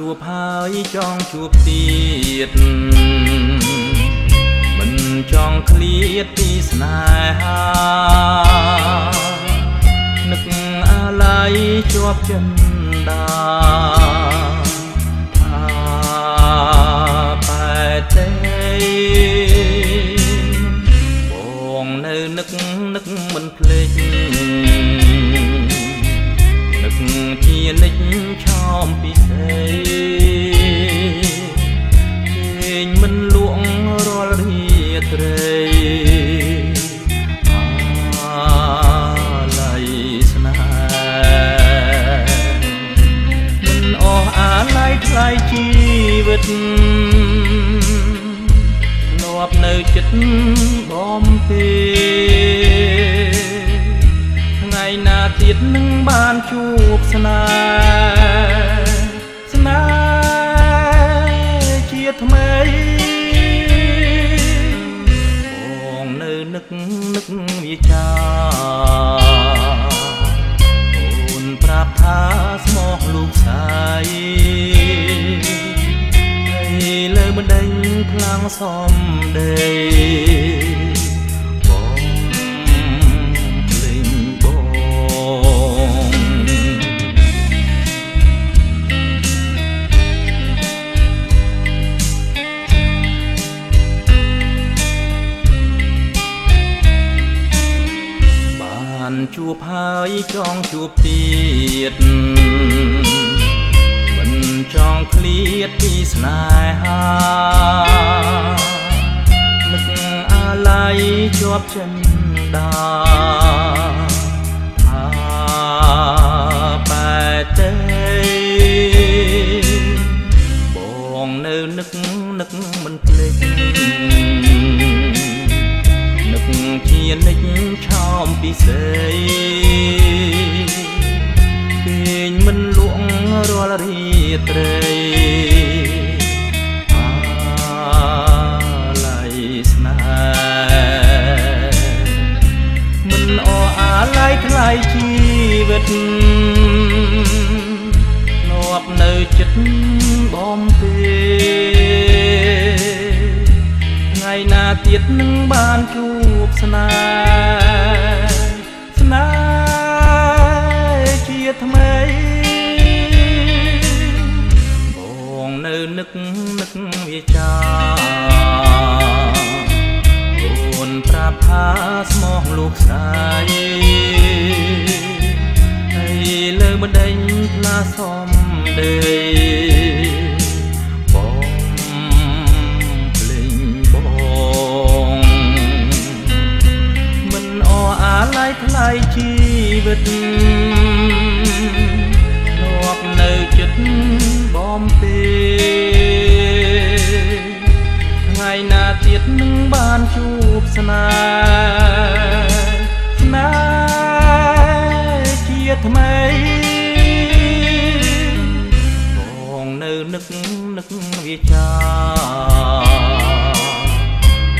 ជួបហើយចង់ជួបទៀតមិនចង់ឃ្លាតពីស្នេហានឹកអាឡ័យជាប់ចិនដាថាបែទេបងនៅនឹកនឹកមិនភ្លេច ជានិច្ចឆោមពិសេពេញមិនលួងរាល់រាត្រីអាឡ័យស្នេហ៍មិនអស់អាឡ័យថ្លៃជីវិតលាប់នៅចិត្តបំពេ ទៀតនឹងបានជួបស្នេហ៍ស្នេហ៍ជាថ្មីបងនៅនឹកនឹកវាចាអូនប្រាប់ថាស្មោះលោកស្រីហើយលើមិនដេញខ្លាំងសំដី ជួបហើយចង់ជួបទៀតមិនចង់ឃ្លាតពីស្នេហានឹកអាឡ័យជាប់ចិនដាថាបែទេបងនៅនឹកនឹកមិនភ្លេចនឹកជានិច្ចឆោម ពិសេពេញមិនលួងរាល់រាត្រីអាឡ័យស្នេហ៍មិនអស់អាឡ័យថ្លៃជីវិតលាប់នៅចិត្តបំពេថ្ងៃណាទៀតនឹងបានជួបស្នេហ៍ ថ្មីបងនៅនឹកនឹកវាចាអូនប្រាប់ថាស្មោះលោកស្រីហើយលើមិនដេញផ្លាសំដីបងភ្លេងបងមិនអអាឡ័យថ្លៃជីវិតលាប់នៅចិត្ត បំពេថ្ងៃណាទៀតនឹងបានជួបស្នេហ៍ស្នេហ៍ជាថ្មីបងនៅនឹកនឹកវាចា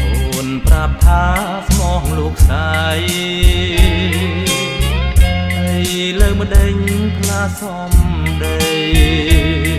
អូនប្រាប់ថាស្មោះលោកស្រីហើយលើ មិនដេញផ្លាសំដី